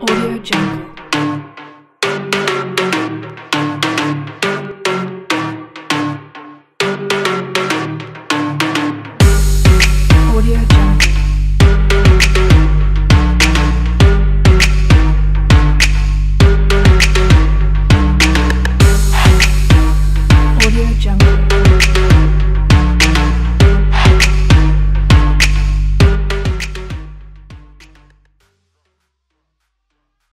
Audio Jungle.